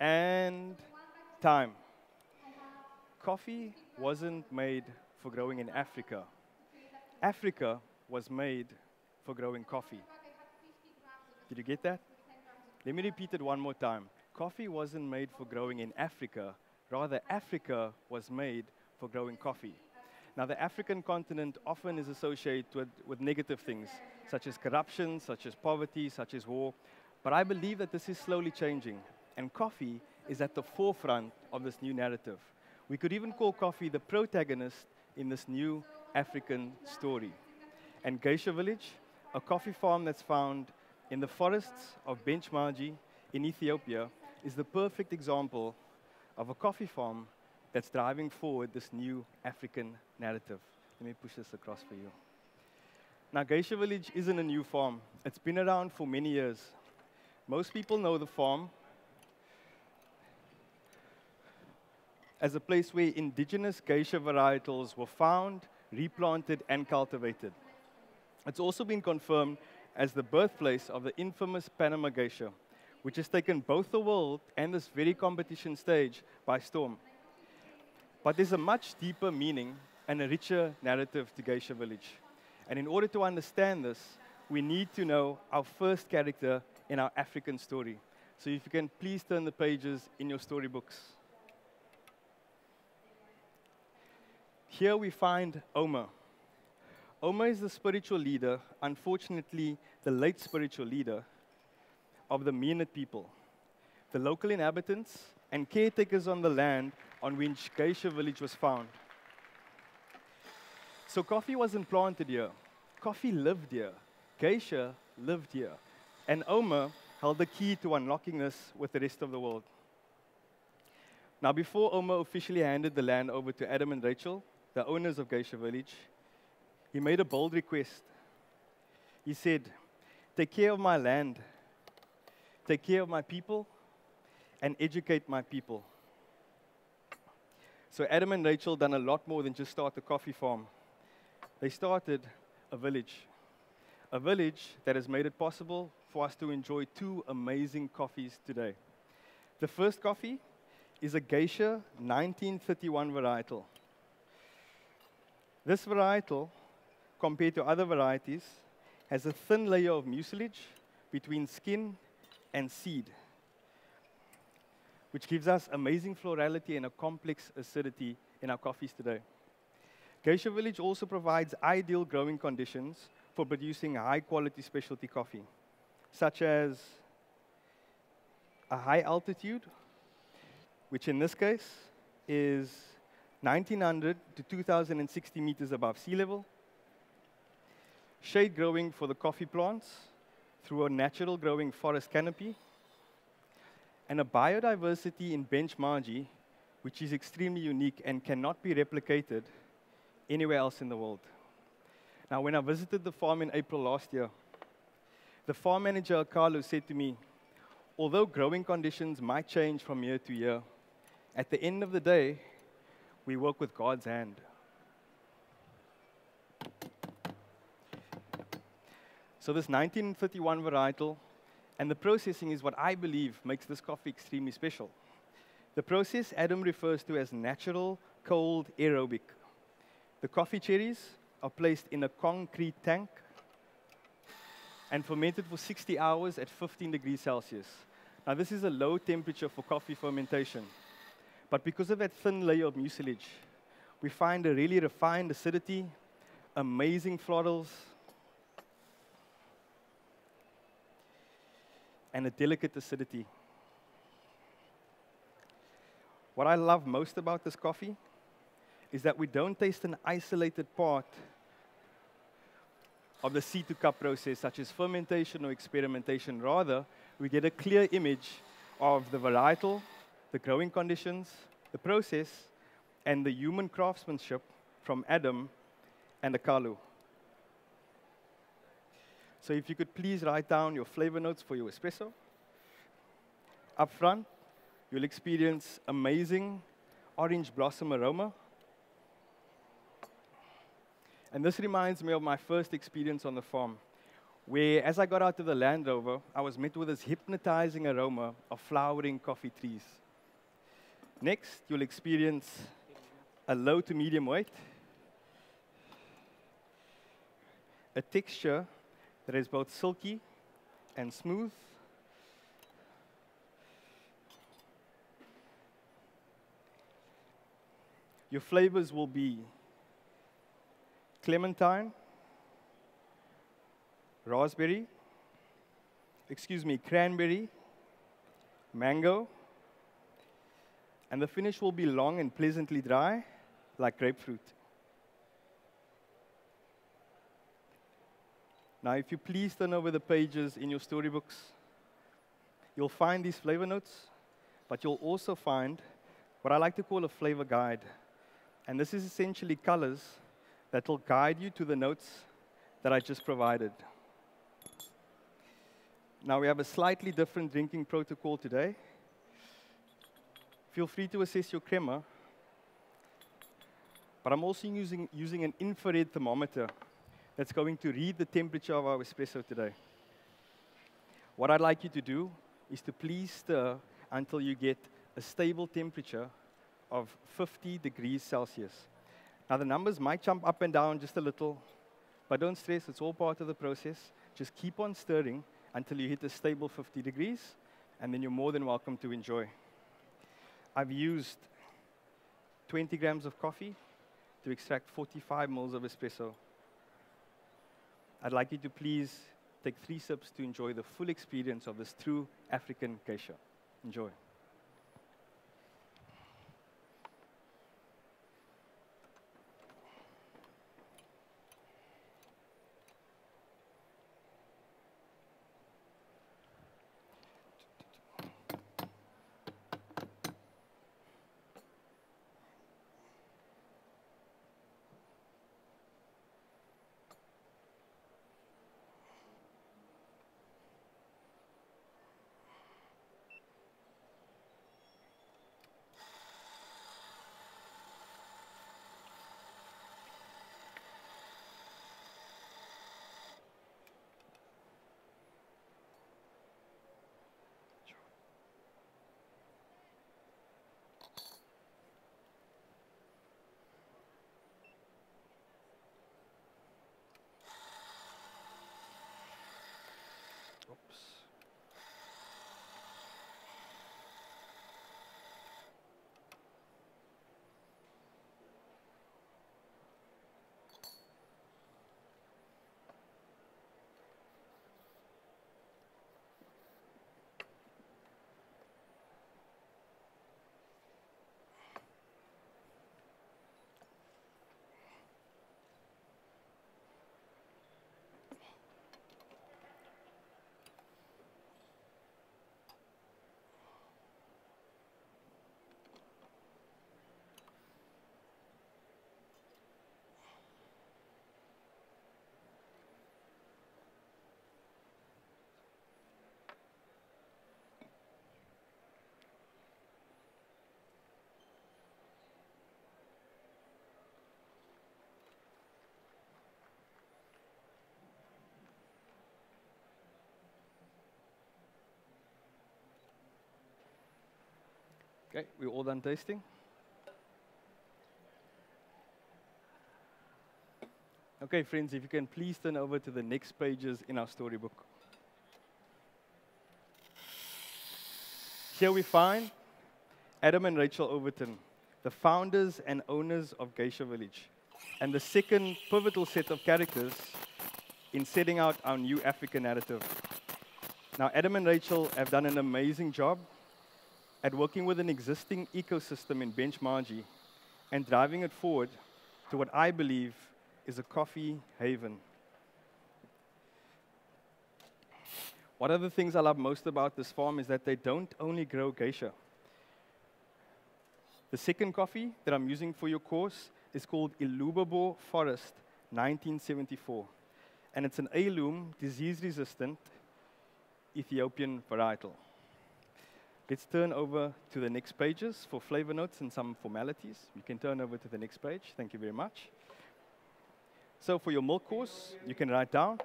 And time. Coffee wasn't made for growing in Africa. Africa was made for growing coffee. Did you get that? Let me repeat it one more time. Coffee wasn't made for growing in Africa, rather, Africa was made for growing coffee. Now, the African continent often is associated with, with negative things, such as corruption, such as poverty, such as war. But I believe that this is slowly changing, and coffee is at the forefront of this new narrative. We could even call coffee the protagonist in this new African story. And Geisha Village, a coffee farm that's found in the forests of Bench Maji in Ethiopia, is the perfect example of a coffee farm that's driving forward this new African narrative. Let me push this across for you. Now, Geisha Village isn't a new farm. It's been around for many years. Most people know the farm as a place where indigenous geisha varietals were found, replanted, and cultivated. It's also been confirmed as the birthplace of the infamous Panama geisha, which has taken both the world and this very competition stage by storm. But there's a much deeper meaning and a richer narrative to Geisha Village. And in order to understand this, we need to know our first character in our African story. So if you can please turn the pages in your storybooks. Here we find Omer. Omer is the spiritual leader, unfortunately, the late spiritual leader of the Meenet people, the local inhabitants and caretakers on the land on which Geisha village was found. So coffee wasn't planted here. Coffee lived here. Geisha lived here. And Omer held the key to unlocking this with the rest of the world. Now, before Omer officially handed the land over to Adam and Rachel, the owners of Geisha village, he made a bold request. He said, Take care of my land, take care of my people, and educate my people. So Adam and Rachel done a lot more than just start a coffee farm. They started a village. A village that has made it possible for us to enjoy two amazing coffees today. The first coffee is a Geisha 1931 varietal. This varietal, compared to other varieties, has a thin layer of mucilage between skin and seed which gives us amazing florality and a complex acidity in our coffees today. Geisha Village also provides ideal growing conditions for producing high quality specialty coffee, such as a high altitude, which in this case is 1900 to 2060 meters above sea level, shade growing for the coffee plants through a natural growing forest canopy, and a biodiversity in Bench which is extremely unique and cannot be replicated anywhere else in the world. Now, when I visited the farm in April last year, the farm manager, Carlo, said to me, although growing conditions might change from year to year, at the end of the day, we work with God's hand. So this 1951 varietal and the processing is what I believe makes this coffee extremely special. The process Adam refers to as natural cold aerobic. The coffee cherries are placed in a concrete tank and fermented for 60 hours at 15 degrees Celsius. Now, this is a low temperature for coffee fermentation. But because of that thin layer of mucilage, we find a really refined acidity, amazing florals, and a delicate acidity. What I love most about this coffee is that we don't taste an isolated part of the seed to cup process, such as fermentation or experimentation. Rather, we get a clear image of the varietal, the growing conditions, the process, and the human craftsmanship from Adam and the Kalu. So if you could please write down your flavor notes for your espresso. Up front, you'll experience amazing orange blossom aroma. And this reminds me of my first experience on the farm, where as I got out of the Land Rover, I was met with this hypnotizing aroma of flowering coffee trees. Next, you'll experience a low to medium weight, a texture that is both silky and smooth, Your flavors will be clementine, raspberry, excuse me, cranberry, mango, and the finish will be long and pleasantly dry, like grapefruit. Now, if you please turn over the pages in your storybooks, you'll find these flavor notes, but you'll also find what I like to call a flavor guide. And this is essentially colors that will guide you to the notes that I just provided. Now, we have a slightly different drinking protocol today. Feel free to assess your crema, but I'm also using, using an infrared thermometer that's going to read the temperature of our espresso today. What I'd like you to do is to please stir until you get a stable temperature of 50 degrees Celsius. Now, the numbers might jump up and down just a little, but don't stress, it's all part of the process. Just keep on stirring until you hit a stable 50 degrees, and then you're more than welcome to enjoy. I've used 20 grams of coffee to extract 45 mils of espresso. I'd like you to please take three sips to enjoy the full experience of this true African geisha. Enjoy. Okay, we're all done tasting. Okay, friends, if you can please turn over to the next pages in our storybook. Here we find Adam and Rachel Overton, the founders and owners of Geisha Village, and the second pivotal set of characters in setting out our new African narrative. Now, Adam and Rachel have done an amazing job at working with an existing ecosystem in Bench Maji and driving it forward to what I believe is a coffee haven. One of the things I love most about this farm is that they don't only grow geisha. The second coffee that I'm using for your course is called Illubabor Forest 1974. And it's an heirloom, disease resistant Ethiopian varietal. Let's turn over to the next pages for flavor notes and some formalities. You can turn over to the next page. Thank you very much. So for your milk course, you can write down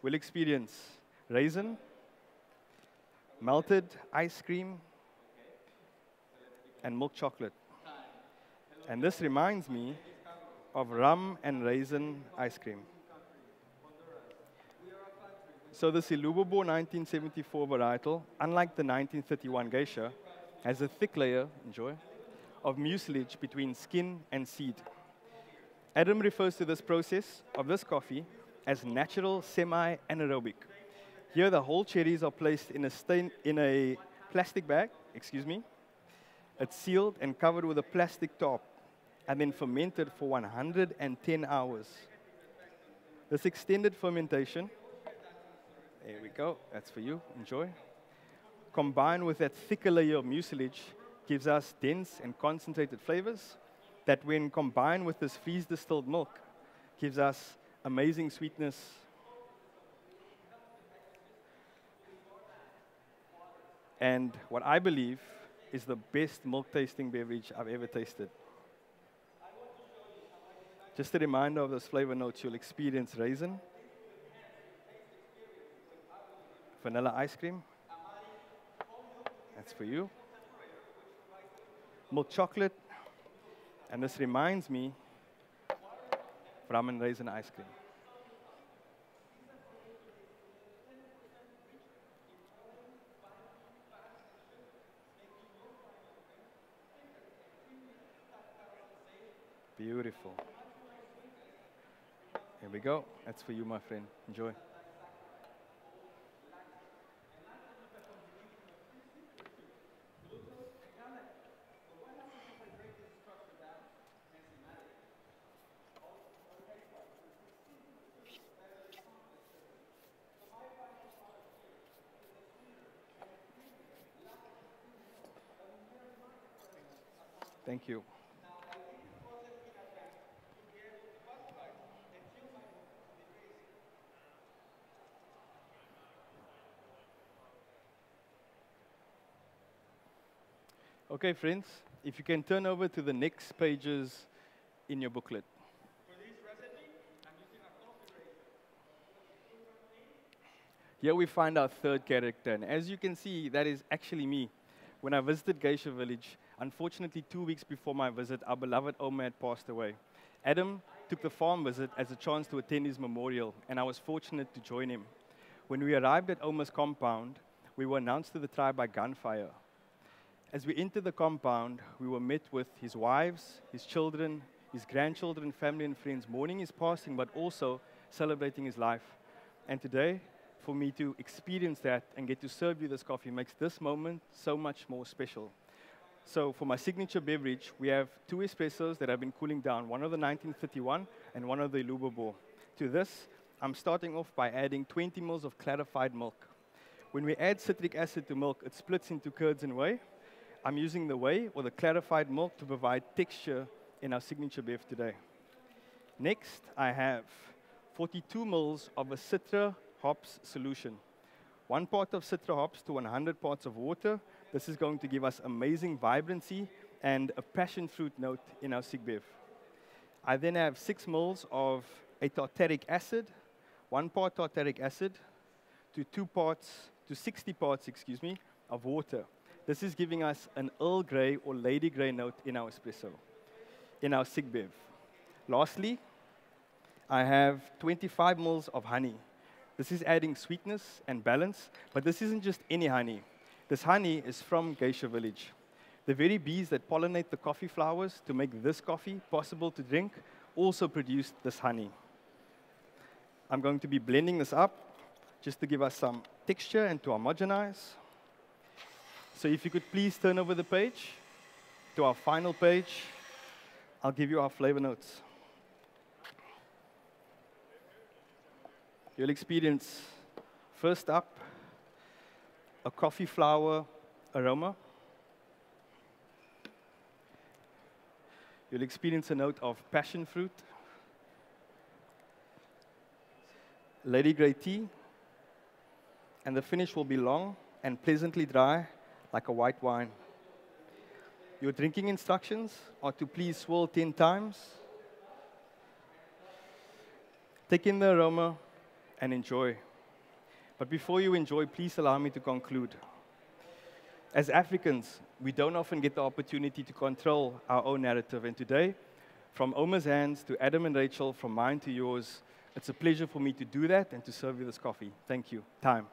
we'll experience raisin, melted ice cream, and milk chocolate. And this reminds me of rum and raisin ice cream. So the Illubabor 1974 varietal, unlike the 1931 geisha, has a thick layer, enjoy, of mucilage between skin and seed. Adam refers to this process of this coffee as natural semi-anaerobic. Here, the whole cherries are placed in a, stain, in a plastic bag, excuse me. It's sealed and covered with a plastic top and then fermented for 110 hours. This extended fermentation, there we go, that's for you, enjoy. Combined with that thicker layer of mucilage, gives us dense and concentrated flavors that, when combined with this freeze distilled milk, gives us amazing sweetness. And what I believe is the best milk tasting beverage I've ever tasted. Just a reminder of those flavor notes you'll experience raisin, vanilla ice cream. That's for you. Milk chocolate. And this reminds me and raisin ice cream. Beautiful. Here we go. That's for you, my friend. Enjoy. Thank you. Okay, friends, if you can turn over to the next pages in your booklet. Here we find our third character, and as you can see, that is actually me. When I visited Geisha Village, unfortunately, two weeks before my visit, our beloved Oma had passed away. Adam took the farm visit as a chance to attend his memorial, and I was fortunate to join him. When we arrived at Oma's compound, we were announced to the tribe by gunfire. As we entered the compound, we were met with his wives, his children, his grandchildren, family, and friends mourning his passing, but also celebrating his life. And today, for me to experience that and get to serve you this coffee makes this moment so much more special. So, for my signature beverage, we have two espressos that have been cooling down one of the 1931 and one of the Illubabor. To this, I'm starting off by adding 20 mils of clarified milk. When we add citric acid to milk, it splits into curds and whey. I'm using the whey or the clarified milk to provide texture in our signature bev today. Next, I have 42 mils of a Citra hops solution. One part of Citra hops to 100 parts of water. This is going to give us amazing vibrancy and a passion fruit note in our sig bev. I then have six moles of a tartaric acid, one part tartaric acid to two parts, to 60 parts, excuse me, of water. This is giving us an Earl Grey or Lady Grey note in our espresso, in our sig bev. Lastly, I have 25 mils of honey. This is adding sweetness and balance, but this isn't just any honey. This honey is from Geisha Village. The very bees that pollinate the coffee flowers to make this coffee possible to drink also produced this honey. I'm going to be blending this up just to give us some texture and to homogenize. So if you could please turn over the page to our final page, I'll give you our flavor notes. You'll experience, first up, a coffee flower aroma. You'll experience a note of passion fruit, Lady Grey tea, and the finish will be long and pleasantly dry like a white wine. Your drinking instructions are to please swirl 10 times. Take in the aroma and enjoy. But before you enjoy, please allow me to conclude. As Africans, we don't often get the opportunity to control our own narrative. And today, from Omar's hands to Adam and Rachel, from mine to yours, it's a pleasure for me to do that and to serve you this coffee. Thank you. Time.